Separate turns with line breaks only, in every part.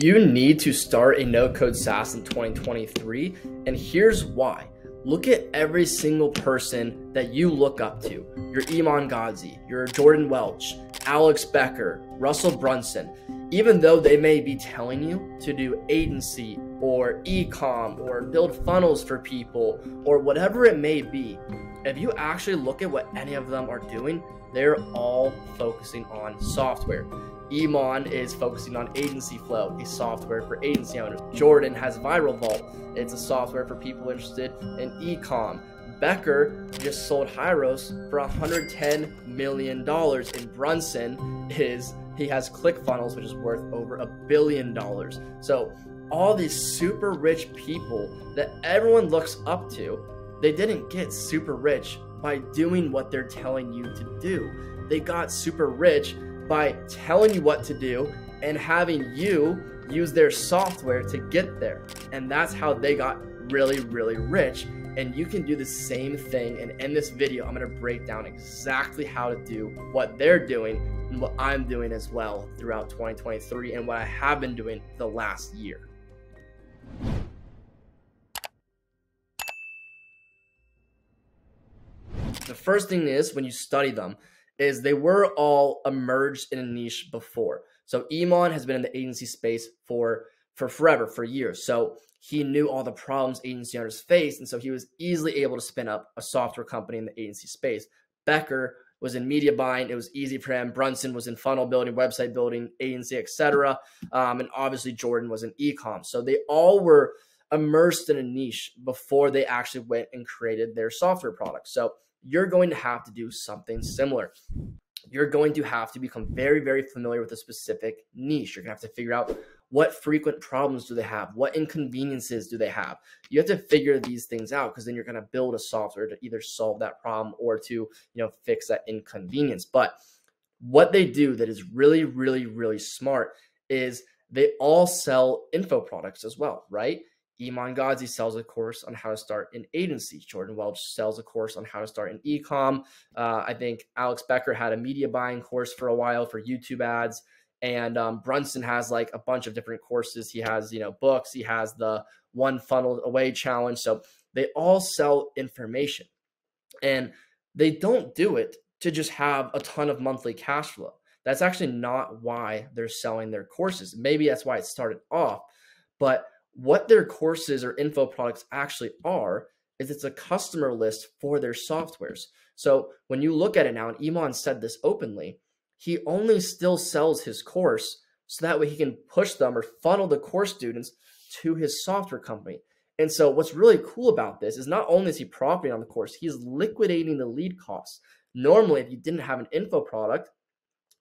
You need to start a no code SaaS in 2023, and here's why. Look at every single person that you look up to your Iman Gadzhi, your Jordan Welch, Alex Becker, Russell Brunson. Even though they may be telling you to do agency or ecom or build funnels for people or whatever it may be, if you actually look at what any of them are doing, they're all focusing on software. Iman is focusing on Agency Flow, a software for agency owners. Jordan has Viral Vault, it's a software for people interested in ecom. Becker just sold Hyros for 110 million dollars, and Brunson is he has ClickFunnels, which is worth over a billion dollars. So all these super rich people that everyone looks up to, they didn't get super rich by doing what they're telling you to do. They got super rich by telling you what to do and having you use their software to get there. And that's how they got really, really rich. And you can do the same thing. And in this video, I'm to break down exactly how to do what they're doing and what I'm doing as well throughout 2023 and what I have been doing the last year. The first thing is when you study them, is they were all emerged in a niche before. So Iman has been in the agency space for for forever, for years. So he knew all the problems agency owners face, and so he was easily able to spin up a software company in the agency space. Becker was in media buying; it was easy for him. Brunson was in funnel building, website building, agency, etc. Um, and obviously Jordan was in ecom. So they all were immersed in a niche before they actually went and created their software product. So you're going to have to do something similar. You're going to have to become very, very familiar with a specific niche. You're going to have to figure out what frequent problems do they have? What inconveniences do they have? You have to figure these things out because then you're going to build a software to either solve that problem or to, you know, fix that inconvenience. But what they do that is really, really, really smart is they all sell info products as well, right? Iman Gadzhi sells a course on how to start an agency. Jordan Welch sells a course on how to start an ecom. Uh, I think Alex Becker had a media buying course for a while for YouTube ads. And um, Brunson has like a bunch of different courses. He has, you know, books. He has the one funnel away challenge. So they all sell information. And they don't do it to just have a ton of monthly cash flow. That's actually not why they're selling their courses. Maybe that's why it started off. But what their courses or info products actually are is it's a customer list for their softwares. So when you look at it now, and Iman said this openly, he only still sells his course so that way he can push them or funnel the course students to his software company. And so what's really cool about this is not only is he profiting on the course, he's liquidating the lead costs. Normally, if you didn't have an info product,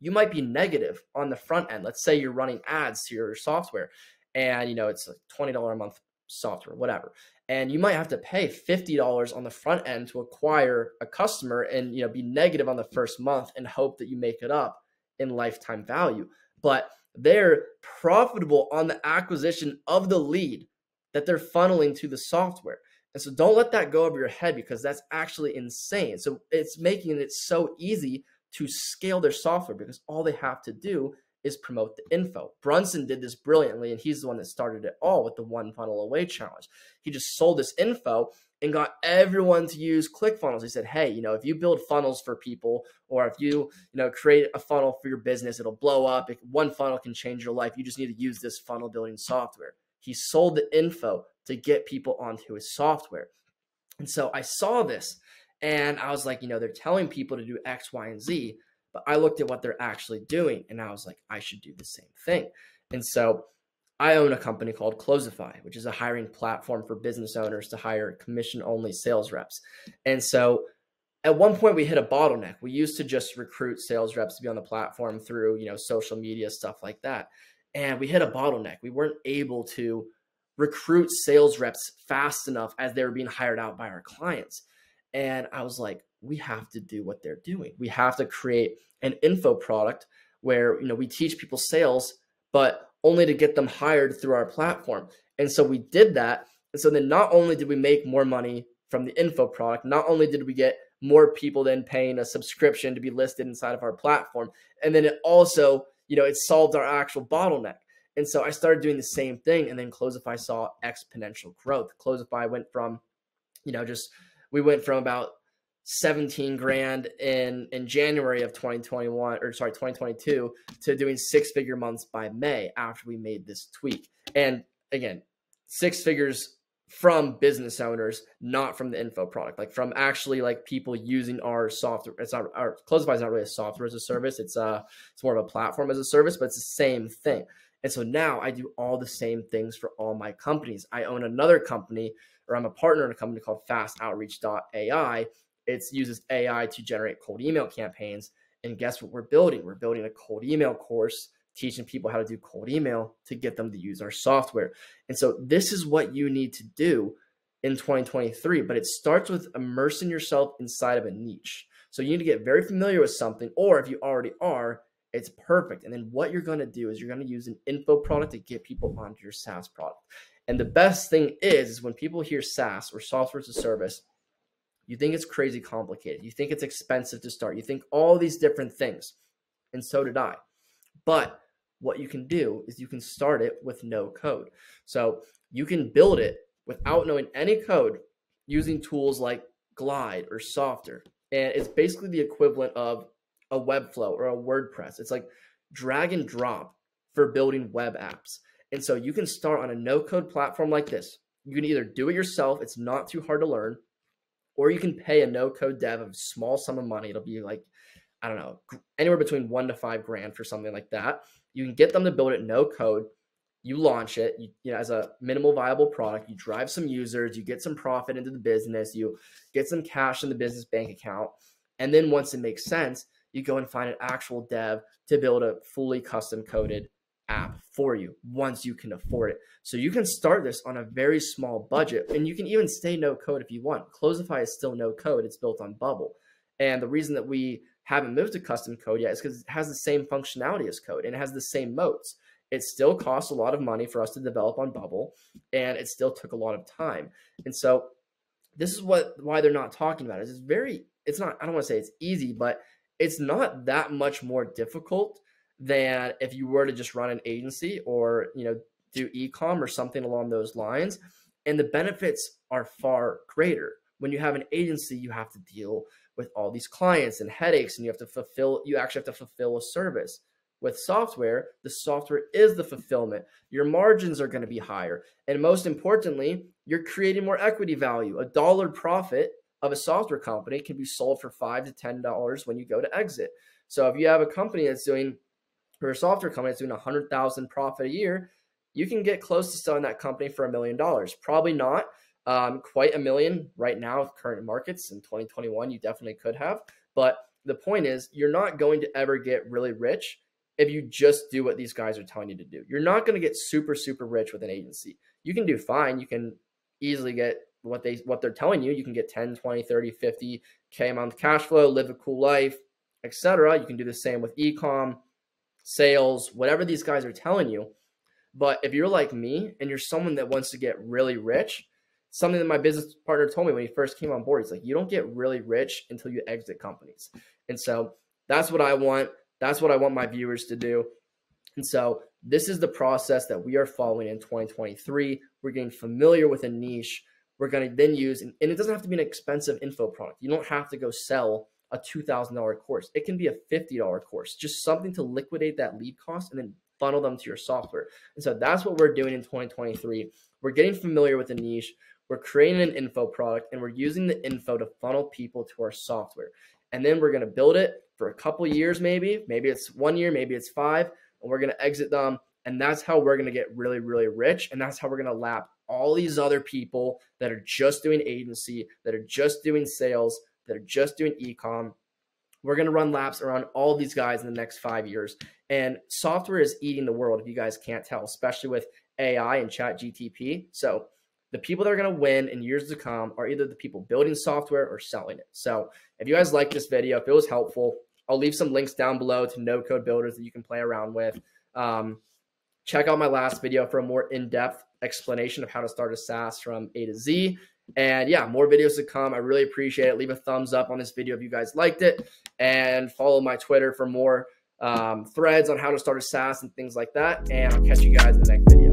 you might be negative on the front end. Let's say you're running ads to your software and you know it's a $20 a month software whatever. And you might have to pay $50 on the front end to acquire a customer and you know be negative on the first month and hope that you make it up in lifetime value. But they're profitable on the acquisition of the lead that they're funneling to the software. And so don't let that go over your head because that's actually insane. So it's making it so easy to scale their software because all they have to do is promote the info. Brunson did this brilliantly, and he's the one that started it all with the one funnel away challenge. He just sold this info and got everyone to use ClickFunnels. He said, "Hey, you know, if you build funnels for people, or if you, you know, create a funnel for your business, it'll blow up. If one funnel can change your life. You just need to use this funnel building software." He sold the info to get people onto his software, and so I saw this, and I was like, you know, they're telling people to do X, Y, and Z but I looked at what they're actually doing and I was like, I should do the same thing. And so I own a company called Closify, which is a hiring platform for business owners to hire commission only sales reps. And so at one point we hit a bottleneck. We used to just recruit sales reps to be on the platform through, you know, social media stuff like that. And we hit a bottleneck. We weren't able to recruit sales reps fast enough as they were being hired out by our clients. And I was like, we have to do what they're doing. We have to create an info product where you know we teach people sales, but only to get them hired through our platform. And so we did that. And so then not only did we make more money from the info product, not only did we get more people then paying a subscription to be listed inside of our platform, and then it also, you know, it solved our actual bottleneck. And so I started doing the same thing. And then Closify saw exponential growth. Closify went from, you know, just we went from about 17 grand in in January of 2021 or sorry 2022 to doing six figure months by May after we made this tweak. And again, six figures from business owners, not from the info product, like from actually like people using our software. It's not our Closify is not really a software as a service. It's uh it's more of a platform as a service, but it's the same thing. And so now I do all the same things for all my companies. I own another company or I'm a partner in a company called fastoutreach.ai. It uses AI to generate cold email campaigns. And guess what we're building? We're building a cold email course teaching people how to do cold email to get them to use our software. And so this is what you need to do in 2023, but it starts with immersing yourself inside of a niche. So you need to get very familiar with something, or if you already are, it's perfect. And then what you're going to do is you're going to use an info product to get people onto your SaaS product. And the best thing is, is when people hear SaaS or software as a service, you think it's crazy complicated. You think it's expensive to start. You think all these different things. And so did I. But what you can do is you can start it with no code. So you can build it without knowing any code using tools like Glide or Softr. And it's basically the equivalent of a Webflow or a WordPress. It's like drag and drop for building web apps. And so you can start on a no code platform like this. You can either do it yourself, it's not too hard to learn, or you can pay a no code dev a small sum of money. It'll be like, I don't know, anywhere between one to five grand for something like that. You can get them to build it no code. You launch it you, you know, as a minimal viable product. You drive some users, you get some profit into the business, you get some cash in the business bank account. And then once it makes sense, you go and find an actual dev to build a fully custom coded app for you once you can afford it. So you can start this on a very small budget and you can even stay no code if you want. Closify is still no code, it's built on Bubble. And the reason that we haven't moved to custom code yet is because it has the same functionality as code and it has the same modes. It still costs a lot of money for us to develop on Bubble, and it still took a lot of time. And so, this is what why they're not talking about it. It's very, it's not. I don't want to say it's easy, but it's not that much more difficult than if you were to just run an agency or you know do ecom or something along those lines. And the benefits are far greater. When you have an agency, you have to deal with all these clients and headaches and you have to fulfill you actually have to fulfill a service with software the software is the fulfillment your margins are going to be higher and most importantly you're creating more equity value a dollar profit of a software company can be sold for five to ten dollars when you go to exit so if you have a company that's doing or a software company that's doing a hundred thousand profit a year you can get close to selling that company for a million dollars probably not um, quite a million right now with current markets in 2021. You definitely could have. But the point is, you're not going to ever get really rich if you just do what these guys are telling you to do. You're not going to get super, super rich with an agency. You can do fine. You can easily get what they what they're telling you. You can get 10, 20, 30, 50 K a month cash flow, live a cool life, etc. You can do the same with ecom, sales, whatever these guys are telling you. But if you're like me and you're someone that wants to get really rich, something that my business partner told me when he first came on board. He's like, you don't get really rich until you exit companies. And so that's what I want. That's what I want my viewers to do. And so this is the process that we are following in 2023. We're getting familiar with a niche. We're going to then use, and it doesn't have to be an expensive info product. You don't have to go sell a $2,000 course. It can be a $50 course, just something to liquidate that lead cost and then funnel them to your software. And so that's what we're doing in 2023. We're getting familiar with the niche. We're creating an info product and we're using the info to funnel people to our software. And then we're going to build it for a couple years, maybe. Maybe it's one year, maybe it's five, and we're going to exit them. And that's how we're going to get really, really rich. And that's how we're going to lap all these other people that are just doing agency, that are just doing sales, that are just doing ecom. We're going to run laps around all these guys in the next five years. And software is eating the world, if you guys can't tell, especially with AI and chat GTP. So the people that are going to win in years to come are either the people building software or selling it. So if you guys like this video, if it was helpful, I'll leave some links down below to no code builders that you can play around with. Um, check out my last video for a more in-depth explanation of how to start a SaaS from A to Z. And yeah, more videos to come. I really appreciate it. Leave a thumbs up on this video if you guys liked it and follow my Twitter for more um, threads on how to start a SaaS and things like that. And I'll catch you guys in the next video.